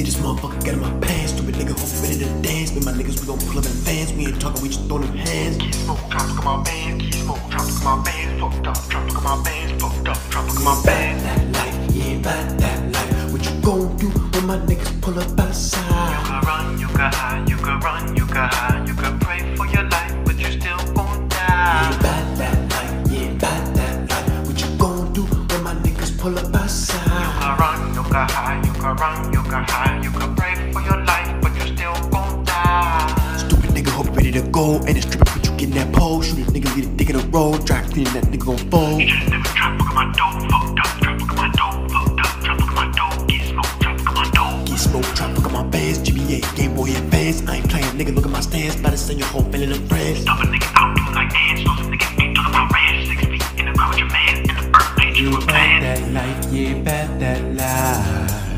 See this motherfucker got in my pants. Stupid nigga, hope you ready to dance. With my niggas, we gon' pull up in fans. We ain't talking, we just throwin' hands. Keep smoking, drop, look at my bands. Keep smoking, drop, look at my bands. Fucked up, drop, look at my bands. Fucked up, drop, look at my bands. That life, yeah, that, that life. What you gon' do when my niggas pull up outside? You can run, you can hide, you can run, you can hide. You can pray for your life, but you still gon' die. Yeah, bad that life, yeah, bad that life. What you gon' do when my niggas pull up outside? You can run, you can hide can run, you can hide, you can pray for your life, but you still gon' die. Stupid nigga, hope you ready to go. And it's trippin', put you get in that pole. Shoot a nigga, leave a dick in the road. Dry clean, that nigga gon' fold. Just never drop, look at my dough, fucked up, drop, look at my dough, fucked up, drop, look at my dough, get smoke, drop, look at my dough. Get smoke, trap, look at my bands. GBA, Game Boy Advance. I ain't playing, nigga, look at my stance. About to send your whole family to friends. Stop a nigga out, do like ants, throw some niggas feet, talk about ranch, six feet in the ground with your man, in the ain't you a plan? that life, yeah, about that life.